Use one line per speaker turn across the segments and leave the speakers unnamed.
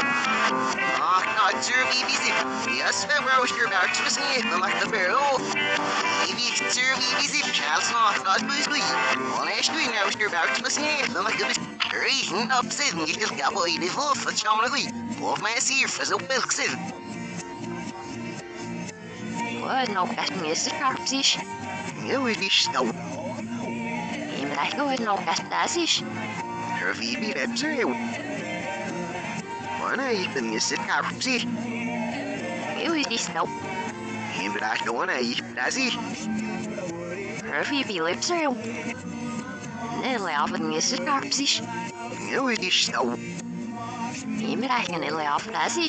Ach, na, zur BBC. Yes, we were your back to me, the like the barrel. Maybe zur BBC, Charles, not, not Boozley. Well, actually, now your back to me, the like the Reason upset me, he'll get away the wolf, the chomley. Wolf, my seer, for the Wilkson.
What, no, that is the proposition.
You will be snow. Even
I go and no, that is. Her
VB, that's wanna even miss it kapsi.
Eu release now.
Imbrachona e Brasil.
Ravi Phillips are you? Nele alvin miss it kapsi.
Eu release now.
Imbrachona ele alv Brasil.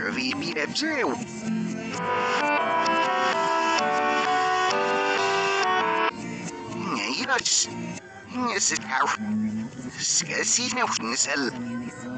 Ravi Phillips are you? Yes, yes, it's how. Yes, it's how.